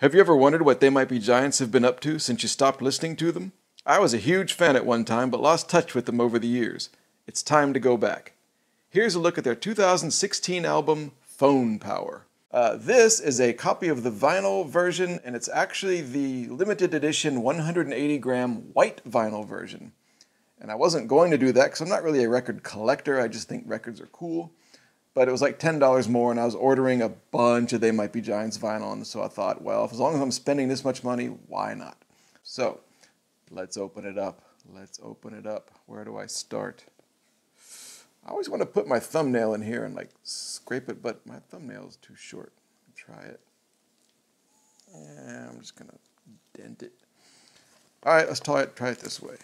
Have you ever wondered what They Might Be Giants have been up to since you stopped listening to them? I was a huge fan at one time, but lost touch with them over the years. It's time to go back. Here's a look at their 2016 album, Phone Power. Uh, this is a copy of the vinyl version, and it's actually the limited edition 180 gram white vinyl version. And I wasn't going to do that because I'm not really a record collector, I just think records are cool but it was like $10 more and I was ordering a bunch of They Might Be Giants vinyl. And so I thought, well, as long as I'm spending this much money, why not? So let's open it up. Let's open it up. Where do I start? I always want to put my thumbnail in here and like scrape it, but my thumbnail is too short. Try it. And I'm just to dent it. All right, let's try it, try it this way.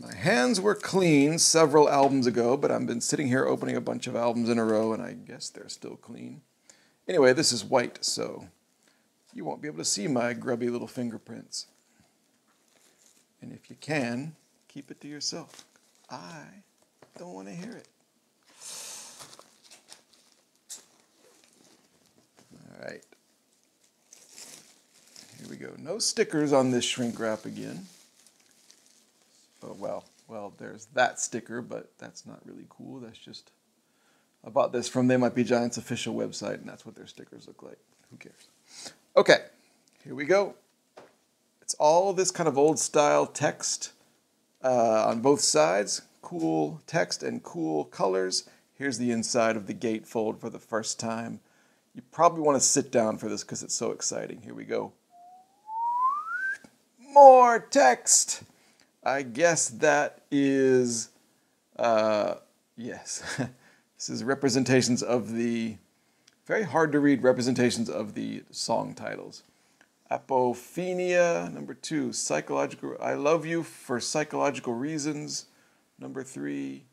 My hands were clean several albums ago, but I've been sitting here opening a bunch of albums in a row, and I guess they're still clean. Anyway, this is white, so you won't be able to see my grubby little fingerprints. And if you can, keep it to yourself. I don't want to hear it. All right. Here we go. No stickers on this shrink wrap again. Well, well, there's that sticker, but that's not really cool. That's just, I bought this from They Might Be Giants official website, and that's what their stickers look like. Who cares? Okay, here we go. It's all this kind of old style text uh, on both sides. Cool text and cool colors. Here's the inside of the gatefold for the first time. You probably want to sit down for this because it's so exciting. Here we go. More text. I guess that is, uh, yes, this is representations of the, very hard to read representations of the song titles. Apophenia, number two, psychological, I love you for psychological reasons. Number three,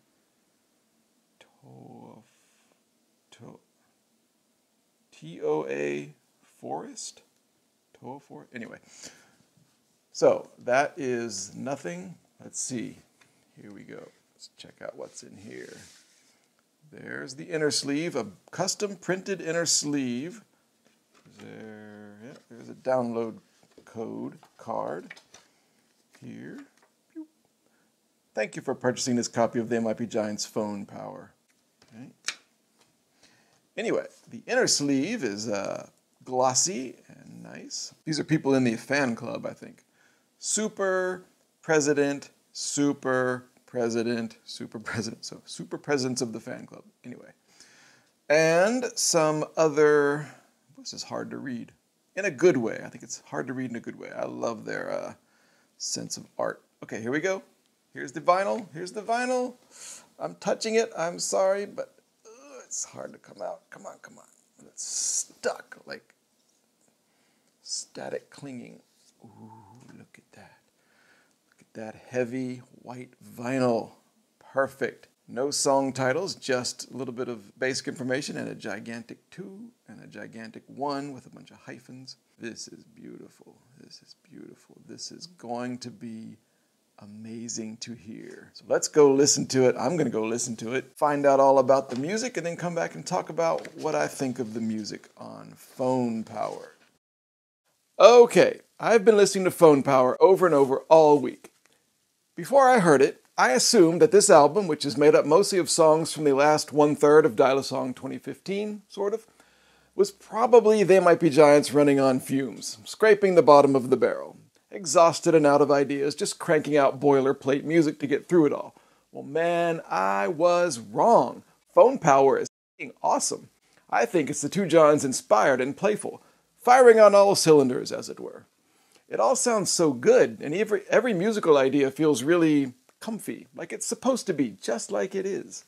T-O-A forest? Toa forest? Anyway, so that is nothing. Let's see. Here we go. Let's check out what's in here. There's the inner sleeve, a custom printed inner sleeve. There, yeah, there's a download code card here. Thank you for purchasing this copy of They Might Be Giants Phone Power. Okay. Anyway, the inner sleeve is uh, glossy and nice. These are people in the fan club, I think super president, super president, super president. So super presidents of the fan club. Anyway. And some other, this is hard to read in a good way. I think it's hard to read in a good way. I love their uh, sense of art. Okay, here we go. Here's the vinyl. Here's the vinyl. I'm touching it. I'm sorry, but uh, it's hard to come out. Come on, come on. It's stuck like static clinging. Ooh that heavy white vinyl. Perfect. No song titles, just a little bit of basic information and a gigantic two and a gigantic one with a bunch of hyphens. This is beautiful. This is beautiful. This is going to be amazing to hear. So let's go listen to it. I'm going to go listen to it, find out all about the music, and then come back and talk about what I think of the music on Phone Power. Okay, I've been listening to Phone Power over and over all week. Before I heard it, I assumed that this album, which is made up mostly of songs from the last one third of Dial a Song 2015, sort of, was probably They Might Be Giants running on fumes, scraping the bottom of the barrel, exhausted and out of ideas, just cranking out boilerplate music to get through it all. Well, man, I was wrong. Phone Power is awesome. I think it's the two Johns inspired and playful, firing on all cylinders, as it were it all sounds so good, and every, every musical idea feels really comfy, like it's supposed to be, just like it is.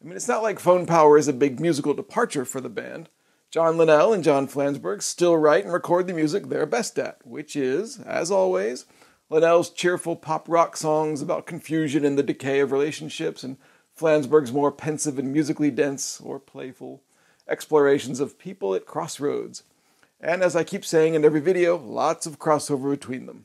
I mean, it's not like Phone Power is a big musical departure for the band. John Linnell and John Flansburgh still write and record the music they're best at, which is, as always, Linnell's cheerful pop rock songs about confusion and the decay of relationships, and Flansburgh's more pensive and musically dense or playful explorations of people at crossroads and as I keep saying in every video, lots of crossover between them.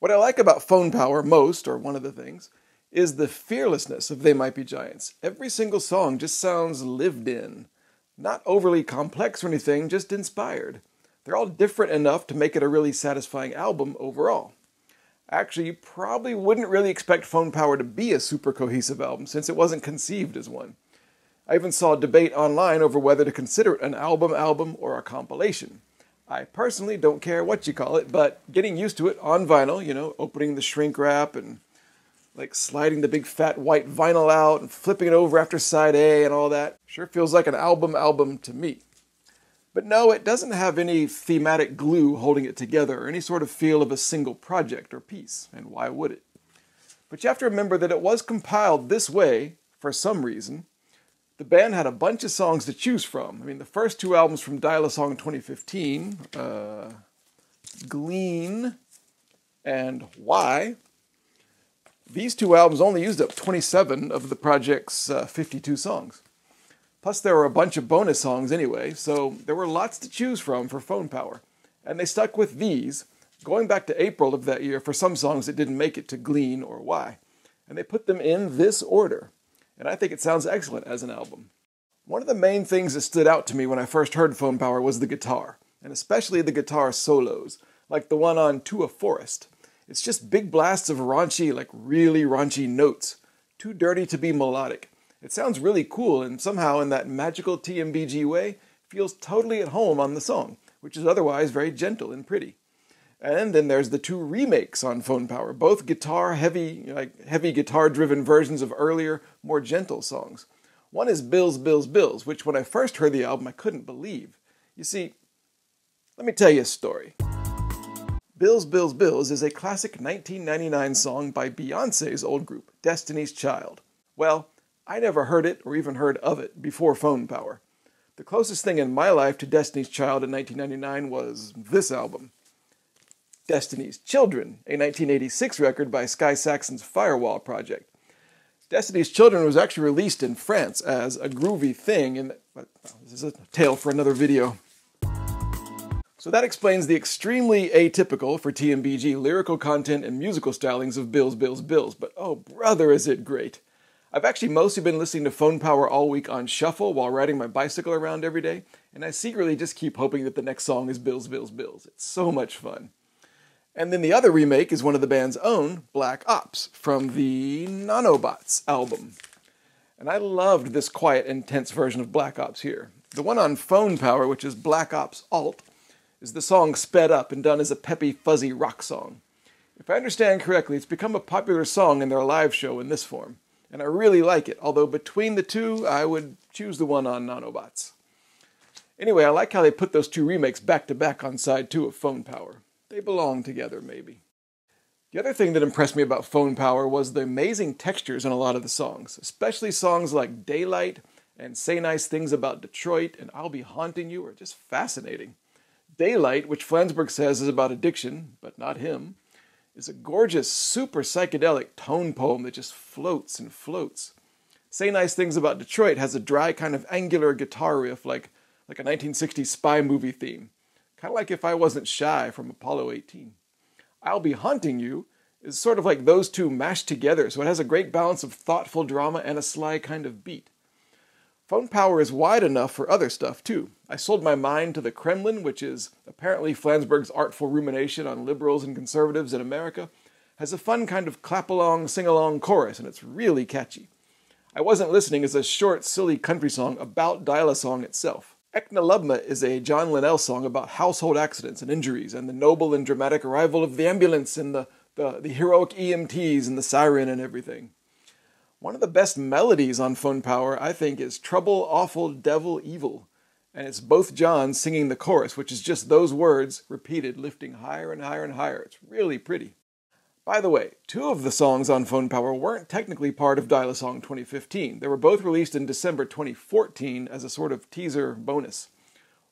What I like about Phone Power most, or one of the things, is the fearlessness of They Might Be Giants. Every single song just sounds lived in. Not overly complex or anything, just inspired. They're all different enough to make it a really satisfying album overall. Actually, you probably wouldn't really expect Phone Power to be a super cohesive album since it wasn't conceived as one. I even saw a debate online over whether to consider it an album album or a compilation. I personally don't care what you call it, but getting used to it on vinyl, you know, opening the shrink wrap and like sliding the big fat white vinyl out and flipping it over after side A and all that, sure feels like an album album to me. But no, it doesn't have any thematic glue holding it together or any sort of feel of a single project or piece, and why would it? But you have to remember that it was compiled this way for some reason, the band had a bunch of songs to choose from. I mean, the first two albums from Dial-A-Song 2015, uh, Glean and Why, these two albums only used up 27 of the project's uh, 52 songs. Plus, there were a bunch of bonus songs anyway, so there were lots to choose from for Phone Power. And they stuck with these, going back to April of that year for some songs that didn't make it to Glean or Why. And they put them in this order and I think it sounds excellent as an album. One of the main things that stood out to me when I first heard Phone Power was the guitar, and especially the guitar solos, like the one on To a Forest. It's just big blasts of raunchy, like really raunchy notes, too dirty to be melodic. It sounds really cool, and somehow, in that magical TMBG way, feels totally at home on the song, which is otherwise very gentle and pretty. And then there's the two remakes on Phone Power, both guitar heavy, like heavy guitar driven versions of earlier, more gentle songs. One is Bills, Bills, Bills, which when I first heard the album I couldn't believe. You see, let me tell you a story. Bills, Bills, Bills is a classic 1999 song by Beyonce's old group, Destiny's Child. Well, I never heard it or even heard of it before Phone Power. The closest thing in my life to Destiny's Child in 1999 was this album. Destiny's Children, a 1986 record by Sky Saxon's Firewall project. Destiny's Children was actually released in France as a groovy thing, and this is a tale for another video. So that explains the extremely atypical for TMBG lyrical content and musical stylings of Bills, Bills, Bills, but oh brother is it great. I've actually mostly been listening to Phone Power all week on shuffle while riding my bicycle around every day, and I secretly just keep hoping that the next song is Bills, Bills, Bills. It's so much fun. And then the other remake is one of the band's own, Black Ops, from the Nanobots album. And I loved this quiet, intense version of Black Ops here. The one on Phone Power, which is Black Ops Alt, is the song sped up and done as a peppy, fuzzy rock song. If I understand correctly, it's become a popular song in their live show in this form, and I really like it, although between the two, I would choose the one on Nanobots. Anyway, I like how they put those two remakes back to back on side two of Phone Power. They belong together, maybe. The other thing that impressed me about Phone Power was the amazing textures in a lot of the songs, especially songs like Daylight and Say Nice Things About Detroit and I'll Be Haunting You are just fascinating. Daylight, which Flansburgh says is about addiction, but not him, is a gorgeous, super psychedelic tone poem that just floats and floats. Say Nice Things About Detroit has a dry kind of angular guitar riff like, like a 1960s spy movie theme. Kind of like if I wasn't shy from Apollo 18. I'll Be Haunting You is sort of like those two mashed together, so it has a great balance of thoughtful drama and a sly kind of beat. Phone Power is wide enough for other stuff, too. I sold my mind to the Kremlin, which is apparently Flansburgh's artful rumination on liberals and conservatives in America, has a fun kind of clap along, sing along chorus, and it's really catchy. I wasn't listening as a short, silly country song about Dial-A-Song itself. Ecnalubma is a John Linnell song about household accidents and injuries and the noble and dramatic arrival of the ambulance and the, the, the heroic EMTs and the siren and everything. One of the best melodies on Phone Power, I think, is Trouble, Awful, Devil, Evil. And it's both Johns singing the chorus, which is just those words repeated, lifting higher and higher and higher. It's really pretty. By the way, two of the songs on Phone Power weren't technically part of Dial-A-Song 2015. They were both released in December 2014 as a sort of teaser bonus.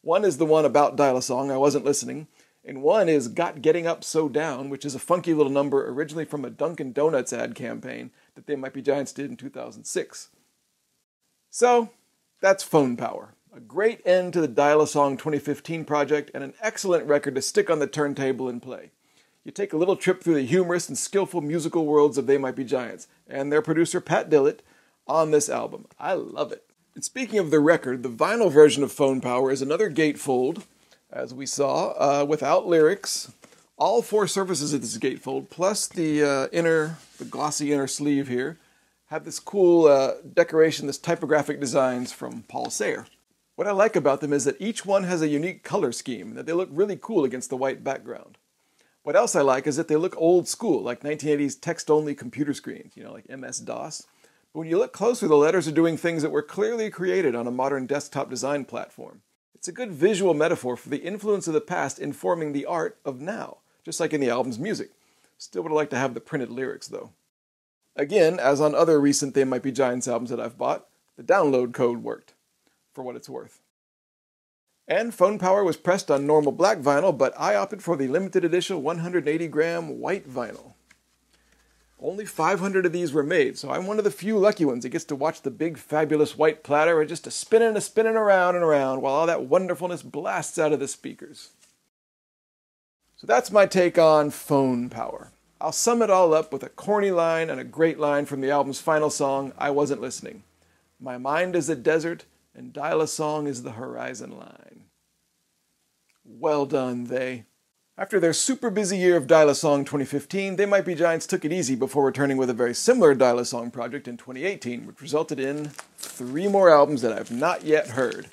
One is the one about Dial-A-Song, I wasn't listening, and one is Got Getting Up So Down, which is a funky little number originally from a Dunkin' Donuts ad campaign that They Might Be Giants did in 2006. So, that's Phone Power. A great end to the Dial-A-Song 2015 project and an excellent record to stick on the turntable and play you take a little trip through the humorous and skillful musical worlds of They Might Be Giants and their producer Pat Dillett on this album. I love it. And speaking of the record, the vinyl version of Phone Power is another gatefold, as we saw, uh, without lyrics. All four surfaces of this gatefold, plus the uh, inner, the glossy inner sleeve here, have this cool uh, decoration, this typographic designs from Paul Sahre. What I like about them is that each one has a unique color scheme, that they look really cool against the white background. What else I like is that they look old school, like 1980s text-only computer screens, you know, like MS-DOS. But when you look closer, the letters are doing things that were clearly created on a modern desktop design platform. It's a good visual metaphor for the influence of the past informing the art of now, just like in the album's music. Still would like to have the printed lyrics, though. Again, as on other recent They Might Be Giants albums that I've bought, the download code worked, for what it's worth. And Phone Power was pressed on normal black vinyl, but I opted for the limited edition 180 gram white vinyl. Only 500 of these were made, so I'm one of the few lucky ones that gets to watch the big fabulous white platter just a spinning and a spinning around and around while all that wonderfulness blasts out of the speakers. So that's my take on Phone Power. I'll sum it all up with a corny line and a great line from the album's final song, I Wasn't Listening. My mind is a desert, and Dial a Song is the horizon line. Well done, they. After their super busy year of Dial a Song 2015, They Might Be Giants took it easy before returning with a very similar Dial a Song project in 2018, which resulted in three more albums that I've not yet heard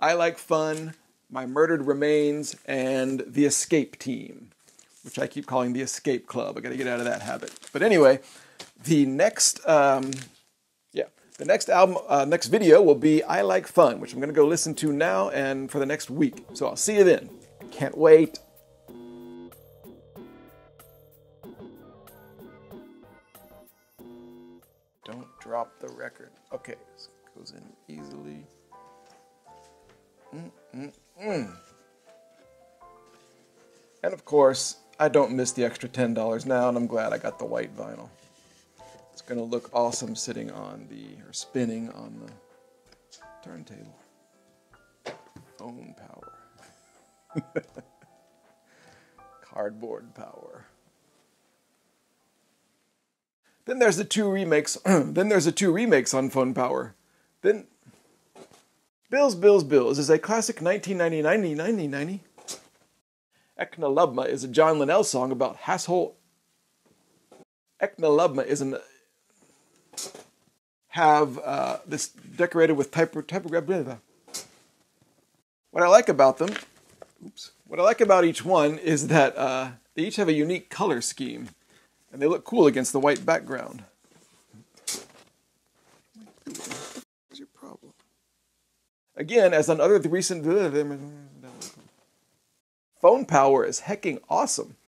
I Like Fun, My Murdered Remains, and The Escape Team which I keep calling the Escape Club. I got to get out of that habit. But anyway, the next, um, the next album, uh, next video will be I Like Fun, which I'm going to go listen to now and for the next week. So I'll see you then. Can't wait. Don't drop the record. Okay, this goes in easily. Mm-mm-mm. And of course, I don't miss the extra $10 now, and I'm glad I got the white vinyl. Going to look awesome sitting on the, or spinning on the turntable. Phone power. Cardboard power. Then there's the two remakes. then there's the two remakes on Phone Power. Then Bills, Bills, Bills is a classic 1990 90 90 Ecnalubma is a John Linnell song about asshole. Ecnalubma is an have uh, this decorated with type typography. What I like about them, oops. What I like about each one is that uh, they each have a unique color scheme, and they look cool against the white background. What's your problem? Again, as on other recent Phone power is hecking awesome.